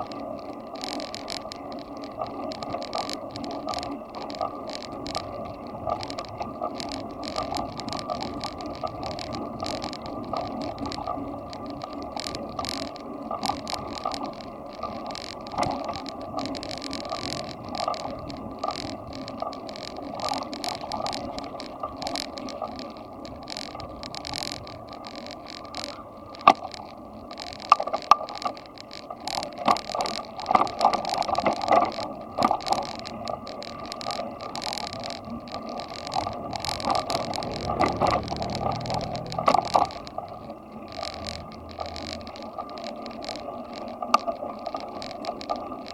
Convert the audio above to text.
了。Thank you.